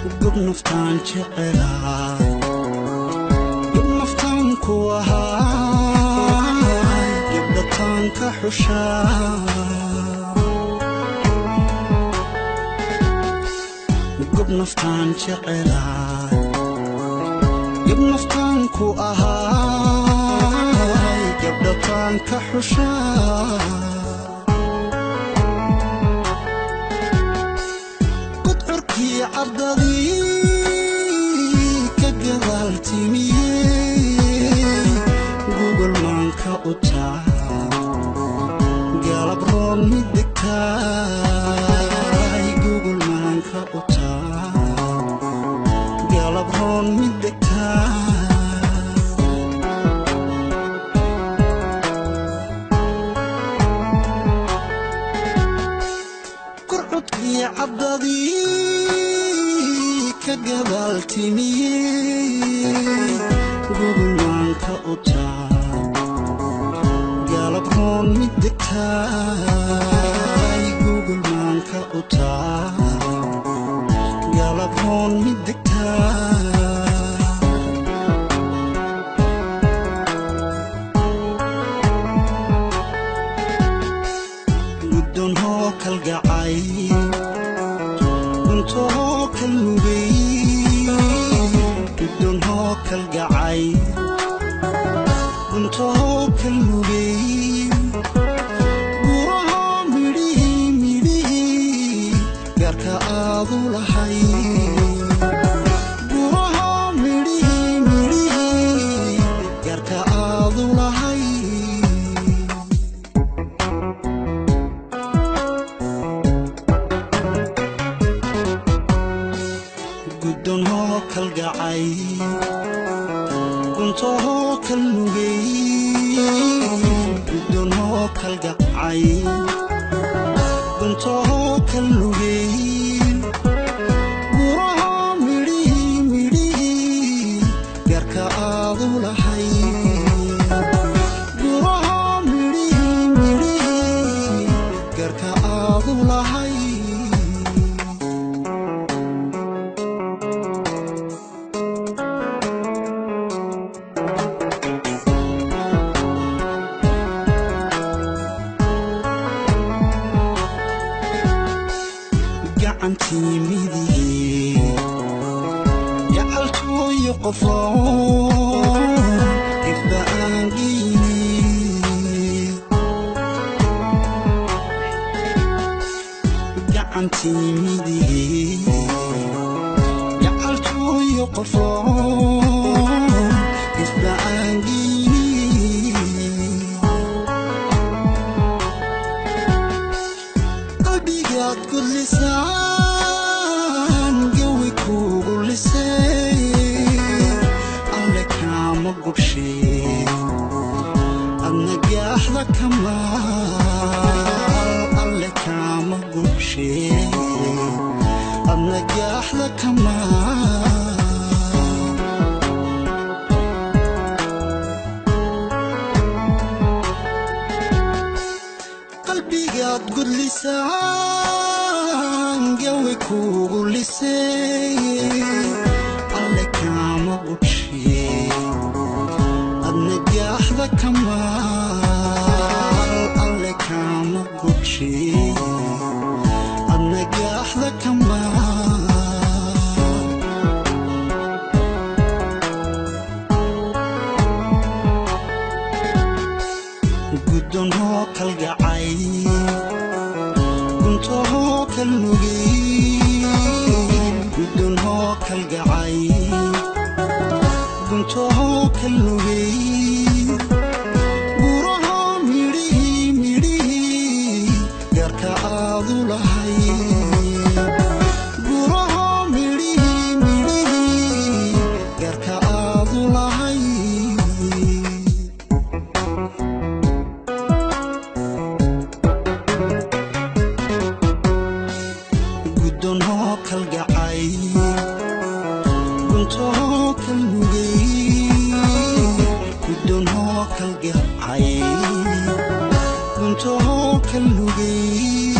قد نفتان شقلا قد نفتان كوها قد نفتان كحشا قد نفتان شقلا قد نفتان كوها قد نفتان كحشا gudcurkii caddadii ka gadaal timiyey gugol maanka u taa galab roon midigtaay gugol maanka u taa galab roon midigtaa ka gadaal timiyey gugol maanka u taa galab roon midigtaay gugol maanka u taa galab roon midigtaa guddoon hoo kalgacay gunto hoo 꿈쩍 큰 gacaltooyo qofoo dhibba aan geyne gacantii midigee gacaltooyo sangewe kuguliseye alle kama guciye adna jaaxda kama alle kama guciye adna jaaxda kama guddoon hoo kalgac كالقعي قمت هو كاللقي kalgacay runto know udonho kalgacay runto kalmugay